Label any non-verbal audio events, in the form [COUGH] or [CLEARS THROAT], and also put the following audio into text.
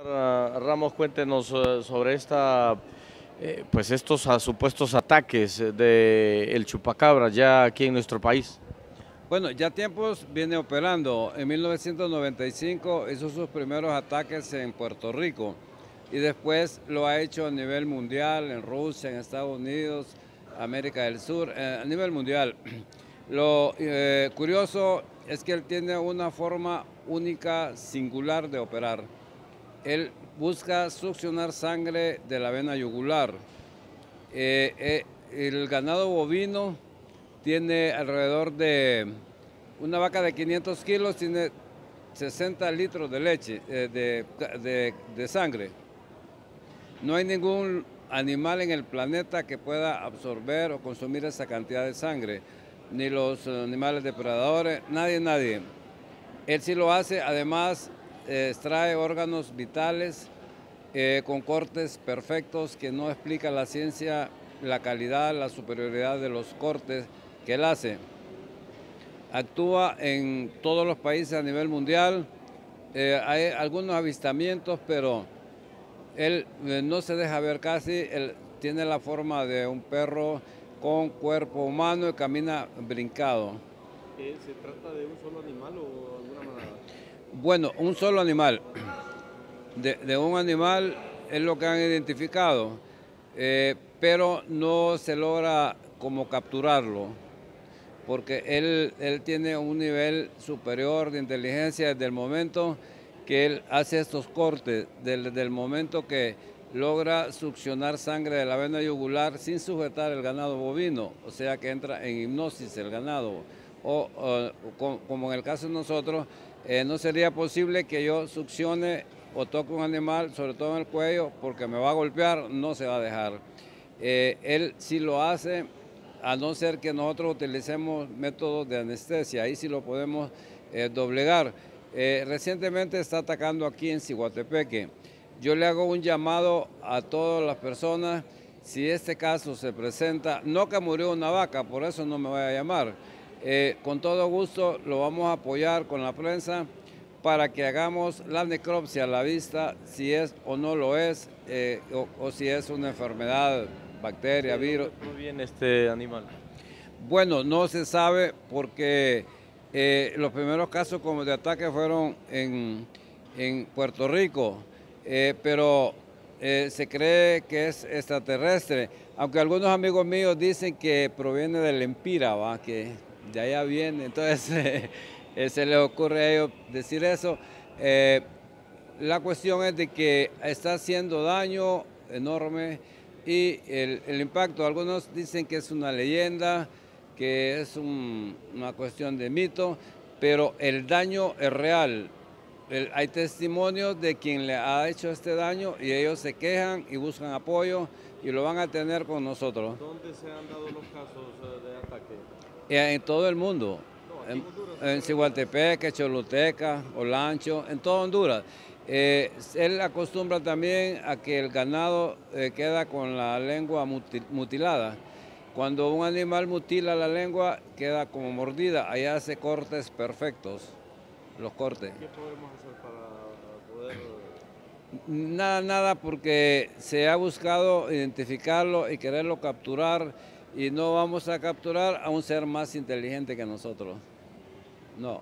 Ramos, cuéntenos eh, sobre esta, eh, pues estos supuestos ataques de el chupacabra ya aquí en nuestro país. Bueno, ya tiempos viene operando. En 1995 hizo sus primeros ataques en Puerto Rico y después lo ha hecho a nivel mundial, en Rusia, en Estados Unidos, América del Sur, eh, a nivel mundial. [CLEARS THROAT] Lo curioso es que él tiene una forma única, singular de operar. Él busca succionar sangre de la vena yugular. Eh, eh, el ganado bovino tiene alrededor de, una vaca de 500 kilos tiene 60 litros de leche, eh, de sangre. No hay ningún animal en el planeta que pueda absorber o consumir esa cantidad de sangre, ni los animales depredadores, nadie, nadie. Él sí lo hace, además eh, extrae órganos vitales eh, con cortes perfectos que no explica la ciencia la calidad, la superioridad de los cortes que él hace. Actúa en todos los países a nivel mundial, eh, hay algunos avistamientos, pero él no se deja ver casi, él tiene la forma de un perro con cuerpo humano y camina brincado. ¿Se trata de un solo animal o alguna manada? Bueno, un solo animal. De, un animal es lo que han identificado, eh, pero no se logra como capturarlo, porque él, él tiene un nivel superior de inteligencia desde el momento que él hace estos cortes, desde el momento que logra succionar sangre de la vena yugular sin sujetar el ganado bovino, o sea que entra en hipnosis el ganado o, como en el caso de nosotros, eh, no sería posible que yo succione o toque un animal, sobre todo en el cuello, porque me va a golpear, no se va a dejar. Eh, él sí lo hace, a no ser que nosotros utilicemos métodos de anestesia, ahí sí lo podemos eh, doblegar. recientemente está atacando aquí en Ciguatepeque. Yo le hago un llamado a todas las personas, si este caso se presenta, no que murió una vaca, por eso no me voy a llamar, eh, con todo gusto lo vamos a apoyar con la prensa para que hagamos la necropsia a la vista, si es o no lo es, eh, o, si es una enfermedad, bacteria, virus. ¿Cómo viene este animal? Bueno, no se sabe porque eh, los primeros casos como de ataque fueron en, en Puerto Rico, pero se cree que es extraterrestre, aunque algunos amigos míos dicen que proviene del Empira, ¿va? que de allá viene, entonces [LAUGHS] eh, se le ocurre a ellos decir eso. Eh, la cuestión es de que está haciendo daño enorme y el, impacto, algunos dicen que es una leyenda, que es una cuestión de mito, pero el daño es real. Hay testimonios de quien le ha hecho este daño y ellos se quejan y buscan apoyo y lo van a tener con nosotros. ¿Dónde se han dado los casos eh, de ataque? en todo el mundo. en, en Cigualtepeque, Choluteca, Olancho, en todo Honduras. Eh, él acostumbra también a que el ganado eh, queda con la lengua mutilada. Cuando un animal mutila la lengua, queda como mordida. Allá hace cortes perfectos, los cortes. ¿Qué podemos hacer para poder...? Nada, nada, porque se ha buscado identificarlo y quererlo capturar y no vamos a capturar a un ser más inteligente que nosotros. No.